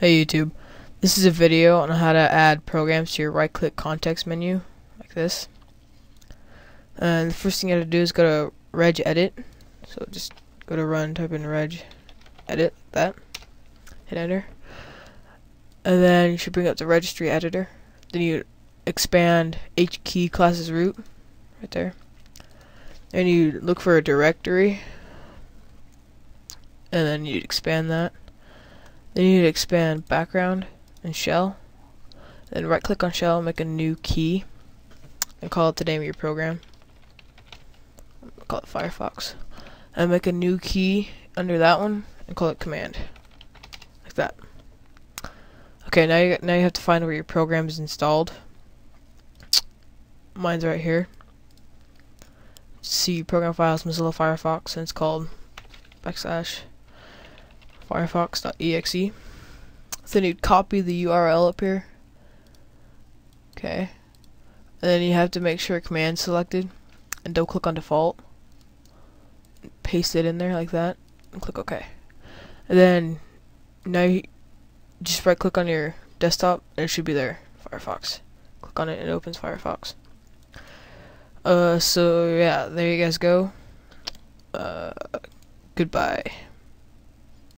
Hey YouTube, this is a video on how to add programs to your right click context menu, like this. And the first thing you have to do is go to reg edit, so just go to run, type in reg edit, that, hit enter. And then you should bring up the registry editor. Then you expand H key classes root, right there. And you look for a directory, and then you expand that. Then you need to expand background and shell. Then right click on shell, and make a new key, and call it the name of your program. Call it Firefox. And make a new key under that one and call it command. Like that. Okay, now you now you have to find where your program is installed. Mine's right here. C program files Mozilla Firefox and it's called backslash firefox.exe. Then you'd copy the URL up here. Okay. And then you have to make sure command selected and double click on default. Paste it in there like that and click OK. And then now you just right click on your desktop and it should be there. Firefox. Click on it and it opens Firefox. Uh, so yeah, there you guys go. Uh, goodbye.